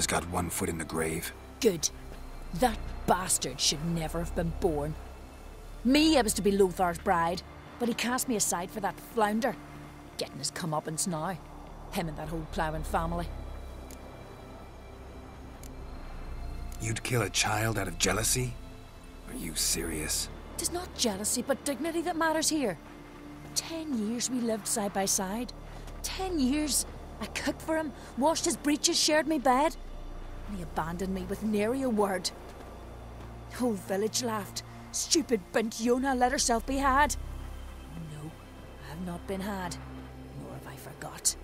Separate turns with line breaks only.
us got one foot in the grave.
Good. That bastard should never have been born. Me, I was to be Lothar's bride, but he cast me aside for that flounder. Getting his comeuppance now. Him and that whole ploughing family.
You'd kill a child out of jealousy? Are you serious?
Tis not jealousy, but dignity that matters here. Ten years we lived side by side. Ten years. I cooked for him, washed his breeches, shared my bed. And he abandoned me with nary a word. The whole village laughed. Stupid bint Jonna let herself be had. No, I have not been had, nor have I forgot.